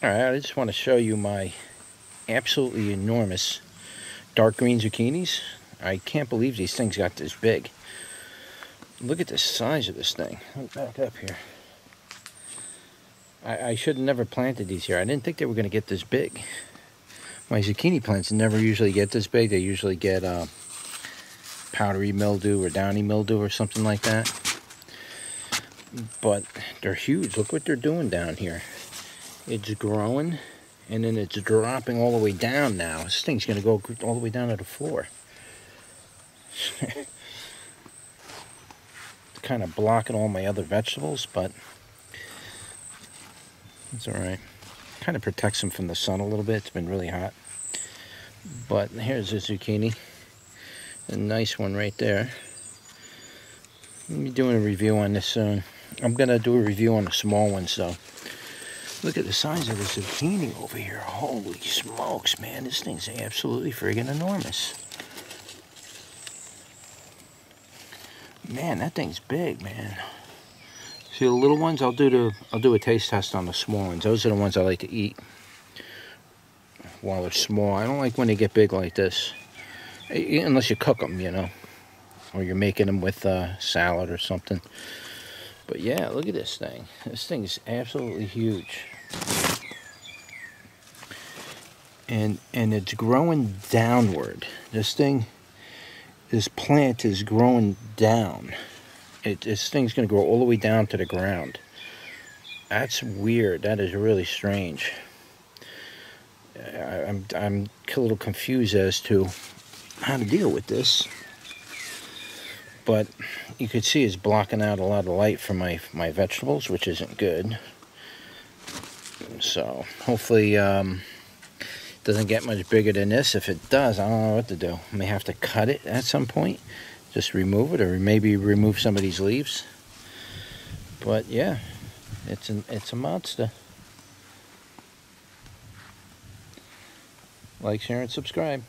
out, I just want to show you my absolutely enormous dark green zucchinis. I can't believe these things got this big. Look at the size of this thing. Let back up here. I, I should have never planted these here. I didn't think they were going to get this big. My zucchini plants never usually get this big. They usually get uh, powdery mildew or downy mildew or something like that. But they're huge. Look what they're doing down here. It's growing and then it's dropping all the way down now. This thing's going to go all the way down to the floor. it's kind of blocking all my other vegetables, but it's all right. Kind of protects them from the sun a little bit. It's been really hot. But here's a zucchini. A nice one right there. I'll be doing a review on this soon. I'm going to do a review on the small ones, though. Look at the size of the zucchini over here. Holy smokes, man. This thing's absolutely friggin' enormous. Man, that thing's big, man. See the little ones? I'll do the I'll do a taste test on the small ones. Those are the ones I like to eat while they're small. I don't like when they get big like this. Unless you cook them, you know. Or you're making them with uh, salad or something. But yeah, look at this thing. This thing is absolutely huge. And and it's growing downward. This thing, this plant is growing down. It, this thing's going to grow all the way down to the ground. That's weird. That is really strange. I, I'm, I'm a little confused as to how to deal with this but you could see it's blocking out a lot of light from my, my vegetables, which isn't good. So hopefully um, doesn't get much bigger than this. If it does, I don't know what to do. I may have to cut it at some point. Just remove it or maybe remove some of these leaves. But yeah, it's an, it's a monster. Like, share, and subscribe.